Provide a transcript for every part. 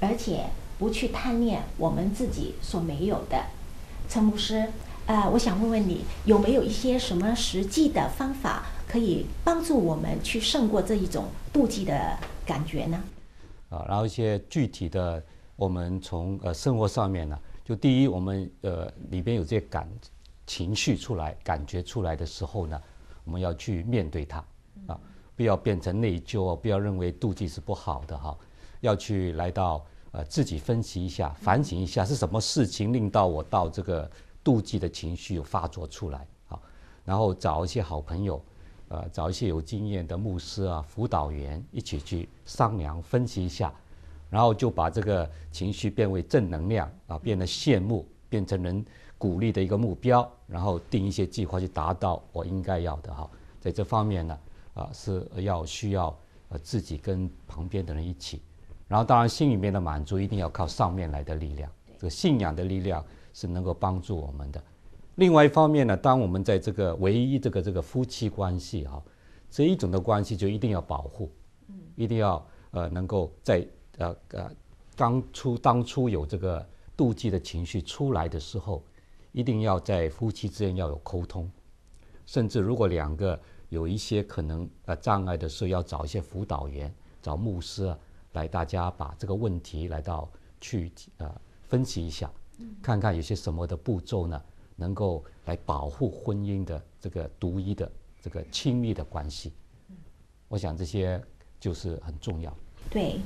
而且不去贪恋我们自己所没有的。陈牧师，呃，我想问问你，有没有一些什么实际的方法可以帮助我们去胜过这一种妒忌的感觉呢？啊，然后一些具体的，我们从呃生活上面呢，就第一，我们呃里边有这些感情绪出来、感觉出来的时候呢，我们要去面对它，啊，不要变成内疚，不要认为妒忌是不好的哈，要去来到呃自己分析一下、反省一下是什么事情令到我到这个妒忌的情绪有发作出来，啊，然后找一些好朋友。呃，找一些有经验的牧师啊、辅导员一起去商量、分析一下，然后就把这个情绪变为正能量啊，变得羡慕，变成人鼓励的一个目标，然后定一些计划去达到我应该要的哈。在这方面呢，啊是要需要呃自己跟旁边的人一起，然后当然心里面的满足一定要靠上面来的力量，这个信仰的力量是能够帮助我们的。另外一方面呢，当我们在这个唯一这个这个夫妻关系哈，这一种的关系就一定要保护，一定要呃能够在呃呃当初当初有这个妒忌的情绪出来的时候，一定要在夫妻之间要有沟通，甚至如果两个有一些可能呃障碍的时候，要找一些辅导员、找牧师啊，来大家把这个问题来到去呃分析一下，看看有些什么的步骤呢？能够来保护婚姻的这个独一的这个亲密的关系，我想这些就是很重要。对，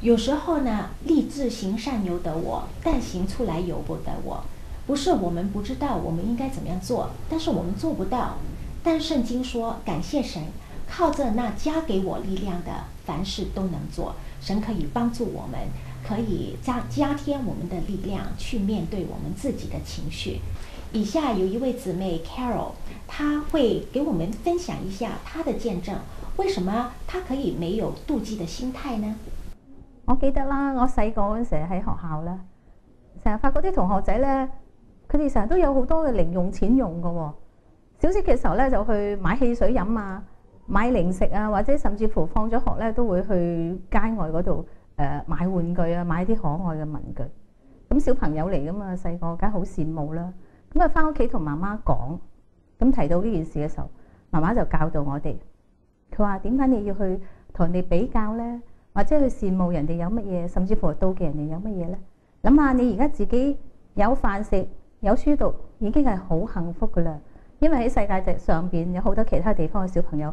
有时候呢，立志行善由得我，但行出来由不得我。不是我们不知道我们应该怎么样做，但是我们做不到。但圣经说，感谢神，靠着那加给我力量的，凡事都能做。神可以帮助我们，可以加加添我们的力量，去面对我们自己的情绪。以下有一位姊妹 Carol，她会给我们分享一下她的见证。为什么她可以没有妒忌的心态呢？我記得啦，我細個嗰陣時喺學校咧，成日發覺啲同學仔咧，佢哋成日都有好多嘅零用錢用嘅喎。小息嘅時候咧，就去買汽水飲啊，買零食啊，或者甚至乎放咗學咧，都會去街外嗰度誒買玩具啊，買啲可愛嘅文具。咁小朋友嚟噶嘛，細個梗係好羨慕啦。咁啊，翻屋企同媽媽講，咁提到呢件事嘅時候，媽媽就教導我哋，佢話點解你要去同人哋比較咧，或者去羨慕人哋有乜嘢，甚至乎妒忌人哋有乜嘢咧？諗下你而家自己有飯食、有書讀，已經係好幸福噶啦。因為喺世界上上邊有好多其他地方嘅小朋友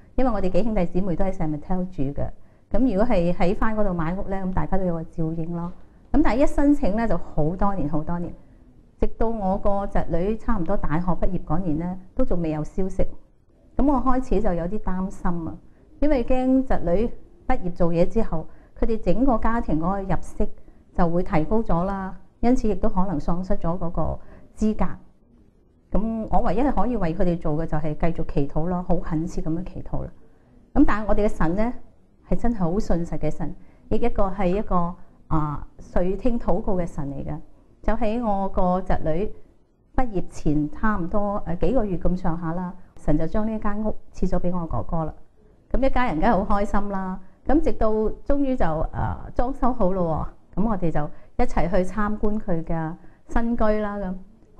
因為我哋幾兄弟姊妹都喺 San Mateo 住嘅。咁如果係喺翻嗰度買屋咧，咁大家都有個照應咯。咁但係一申請咧就好多年好多年。直到我個侄女差唔多大學畢業嗰年咧，都仲未有消息。咁我開始就有啲擔心啊，因為驚侄女畢業做嘢之後，佢哋整個家庭嗰個入息就會提高咗啦，因此亦都可能喪失咗嗰個資格。我唯一係可以為佢哋做嘅就係繼續祈禱咯，好懇切咁樣祈禱啦。咁但係我哋嘅神咧係真係好信實嘅神，亦一個係一個啊垂聽禱告嘅神嚟嘅。就喺我個侄女畢業前差唔多誒幾個月咁上下啦，神就將呢間屋賜咗俾我哥哥啦。咁一家人梗係好開心啦。咁直到終於就誒裝修好咯，咁我哋就一齊去參觀佢嘅新居啦。咁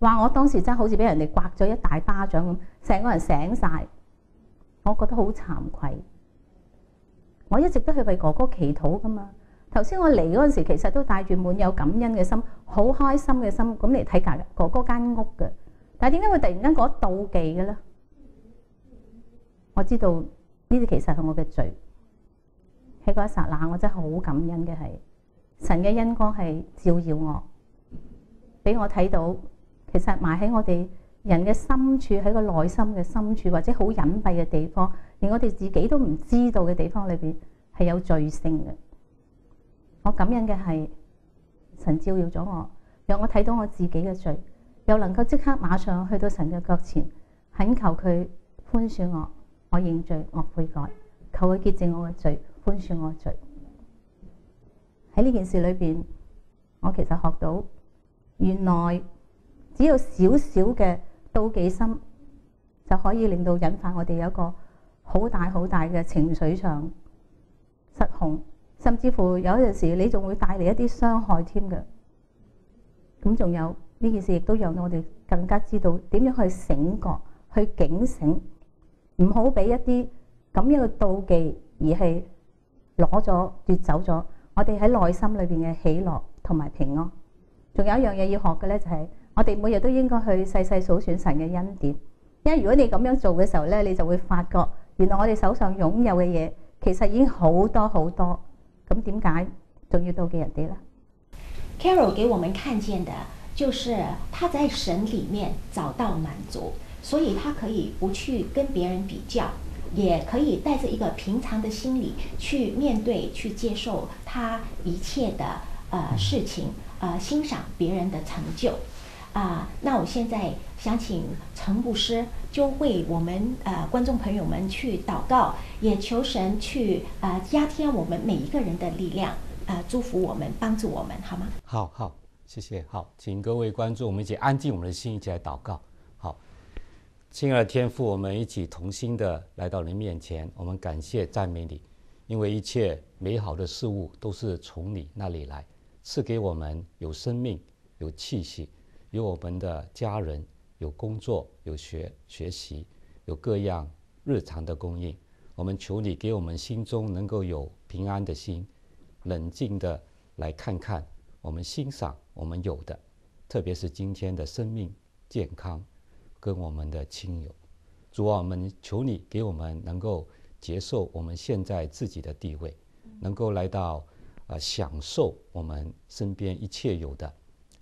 話我當時真係好似俾人哋刮咗一大巴掌咁，成個人醒晒。我覺得好慚愧。我一直都係為哥哥祈禱噶嘛。頭先我嚟嗰陣時，其實都帶住滿有感恩嘅心，好開心嘅心咁嚟睇隔哥哥間屋嘅。但係點解會突然間覺得妒忌嘅咧？我知道呢啲其實係我嘅罪。喺嗰一剎那，我真係好感恩嘅係神嘅恩光係照耀我，俾我睇到。其實埋喺我哋人嘅深處，喺個內心嘅深處，或者好隱蔽嘅地方，連我哋自己都唔知道嘅地方裏邊，係有罪性嘅。我感恩嘅係神照耀咗我，讓我睇到我自己嘅罪，又能夠即刻馬上去到神嘅腳前，懇求佢寬恕我，我認罪，我悔改，求佢潔淨我嘅罪，寬恕我嘅罪。喺呢件事裏邊，我其實學到原來。只有少少嘅妒忌心，就可以令到引發我哋有一個好大好大嘅情緒上失控，甚至乎有陣時你仲會帶嚟一啲傷害添嘅。咁仲有呢件事，亦都讓到我哋更加知道點樣去醒覺、去警醒，唔好俾一啲咁樣嘅妒忌而係攞咗奪走咗我哋喺內心裏邊嘅喜樂同埋平安。仲有一樣嘢要學嘅咧，就係。我哋每日都應該去細細數算神嘅恩典，因為如果你咁樣做嘅時候咧，你就會發覺原來我哋手上擁有嘅嘢其實已經好多好多，咁點解仲要妒忌人哋呢？Carol 給我們看見的，就是他在神裡面找到滿足，所以他可以不去跟別人比較，也可以帶着一個平常的心理去面對、去接受他一切的呃事情，呃欣賞別人的成就。啊，那我现在想请陈牧师就为我们呃观众朋友们去祷告，也求神去呃加添我们每一个人的力量，呃祝福我们，帮助我们，好吗？好好，谢谢。好，请各位觀眾，我们一起安静我们的心，一起来祷告。好，亲爱的天父，我们一起同心的来到您面前，我们感谢赞美你，因为一切美好的事物都是从你那里来，赐给我们有生命，有气息。有我们的家人，有工作，有学学习，有各样日常的供应。我们求你给我们心中能够有平安的心，冷静的来看看我们欣赏我们有的，特别是今天的生命健康跟我们的亲友。主啊，我们求你给我们能够接受我们现在自己的地位，能够来到啊享受我们身边一切有的。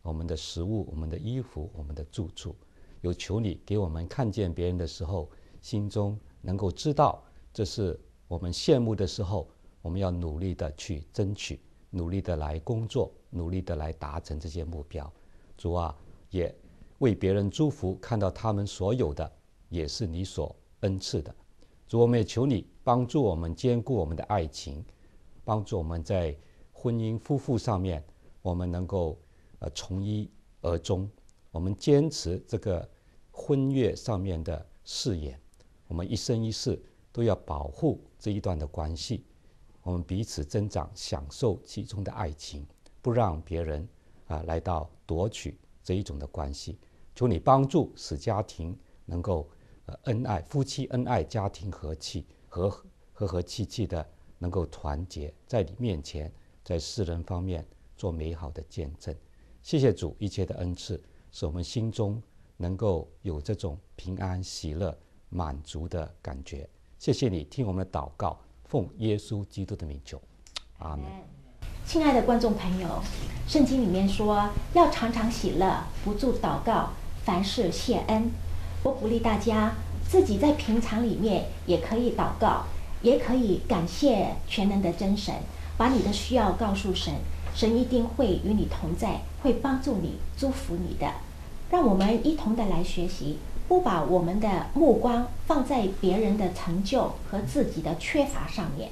我们的食物、我们的衣服、我们的住处，有求你给我们看见别人的时候，心中能够知道这是我们羡慕的时候，我们要努力的去争取，努力的来工作，努力的来达成这些目标。主啊，也为别人祝福，看到他们所有的也是你所恩赐的。主，我们也求你帮助我們堅固我们的爱情，帮助我们在婚姻夫妇上面，我们能够。呃，从一而终，我们坚持这个婚约上面的誓言，我们一生一世都要保护这一段的关系，我们彼此增长，享受其中的爱情，不让别人啊、呃、來到夺取这一种的关系。求你帮助，使家庭能够呃恩爱，夫妻恩爱，家庭和气，和和和气气的能够团结，在你面前，在世人方面做美好的见证。谢谢主一切的恩赐，使我们心中能够有这种平安、喜乐、满足的感觉。谢谢你听我们的祷告，奉耶稣基督的名求，阿门。亲爱的观众朋友，圣经里面说要常常喜乐，不住祷告，凡事谢恩。我鼓励大家自己在平常里面也可以祷告，也可以感谢全能的真神，把你的需要告诉神，神一定会与你同在，会帮助你、祝福你的。让我们一同的来学习，不把我们的目光放在别人的成就和自己的缺乏上面，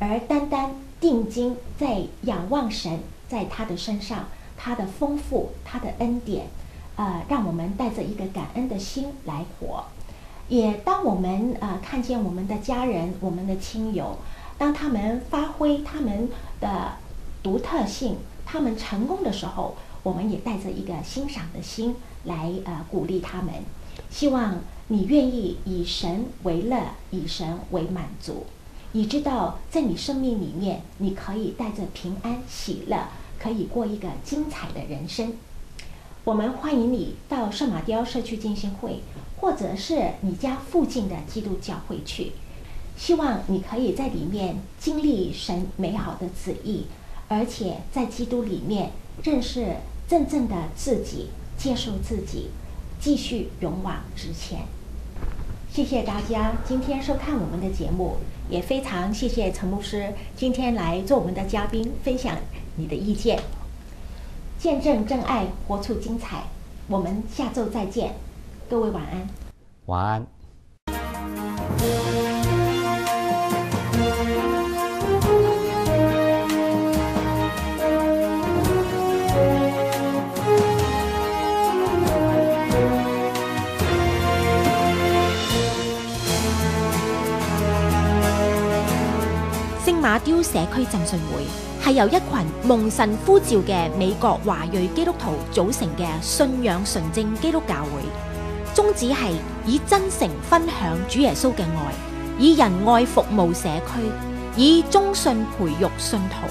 而单单定睛在仰望神，在他的身上，他的丰富，他的恩典，呃，让我们带着一个感恩的心来活。也当我们呃看见我们的家人、我们的亲友，当他们发挥他们的独特性，他们成功的时候，我们也带着一个欣赏的心来呃鼓励他们。希望你愿意以神为乐，以神为满足。你知道，在你生命里面，你可以带着平安喜乐，可以过一个精彩的人生。我们欢迎你到圣马雕社区进行会，或者是你家附近的基督教会去。希望你可以在里面经历神美好的旨意，而且在基督里面认识真正的自己，接受自己，继续勇往直前。谢谢大家今天收看我们的节目，也非常谢谢陈牧师今天来做我们的嘉宾，分享你的意见。见证真爱，活出精彩。我们下周再见，各位晚安。晚安。馬雕社區浸信會係由一群蒙神呼召嘅美國華裔基督徒組成嘅信仰純正基督教會，宗旨係以真誠分享主耶穌嘅愛，以仁愛服務社區，以忠信培育信徒。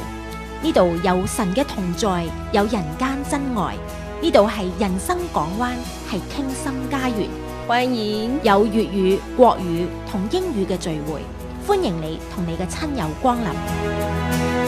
呢度有神嘅同在，有人間真愛。呢度係人生港灣，係傾心家園。歡迎有粵語、國語同英語嘅聚會，欢迎你同你嘅亲友光临。